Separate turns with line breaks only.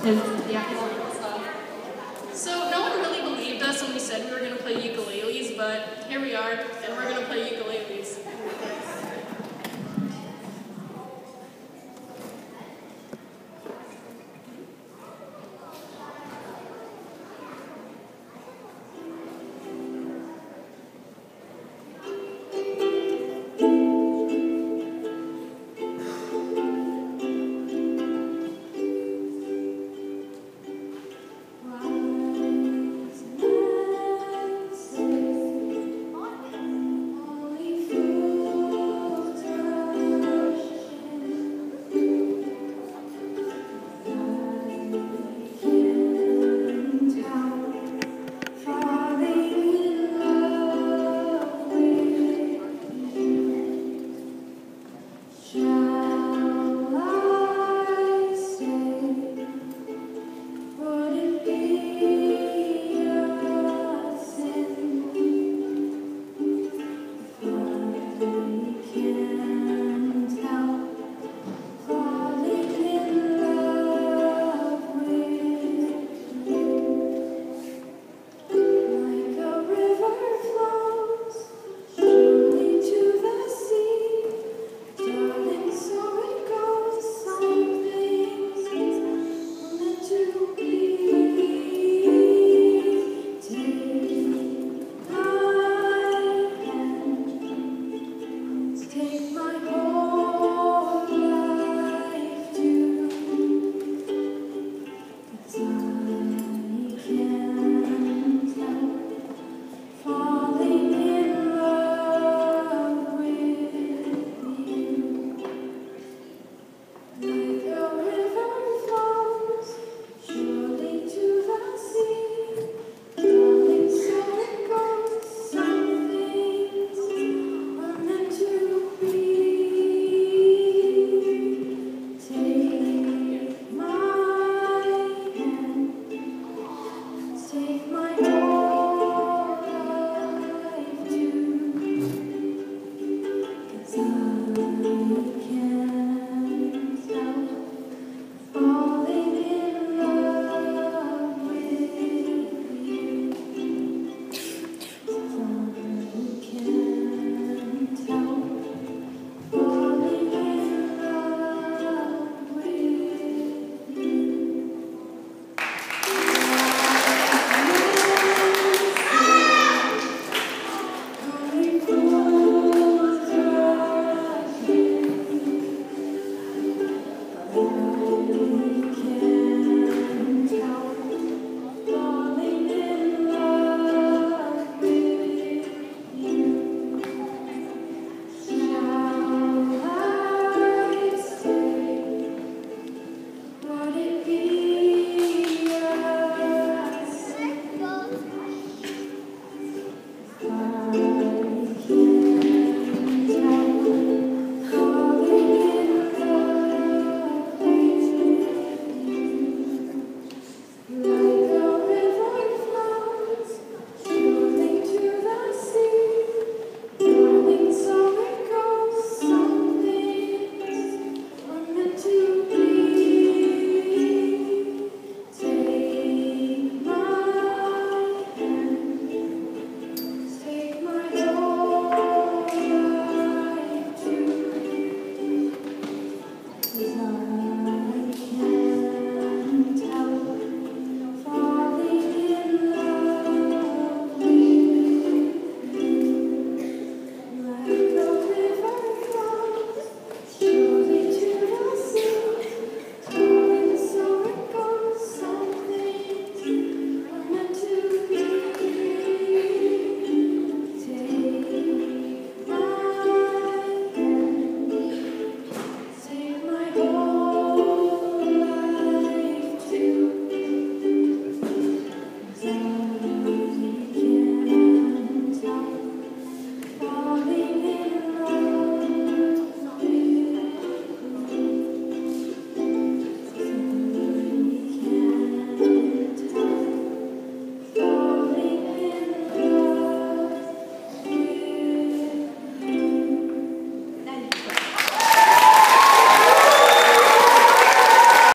So no one really believed us when we said we were going to play ukuleles, but here we are, and we're going to play ukuleles. Make my